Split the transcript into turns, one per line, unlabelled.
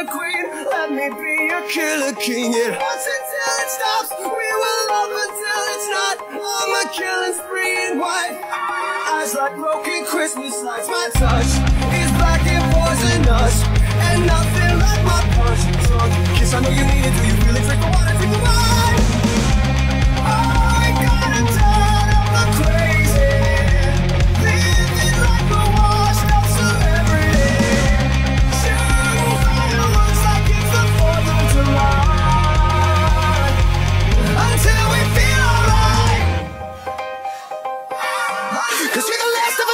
killer queen. Let me be your killer king. It hurts until it stops. We will love until it's not. I'm a killing spree in white. Eyes like broken Christmas lights. My touch is black and poisonous. And nothing Cause you're the last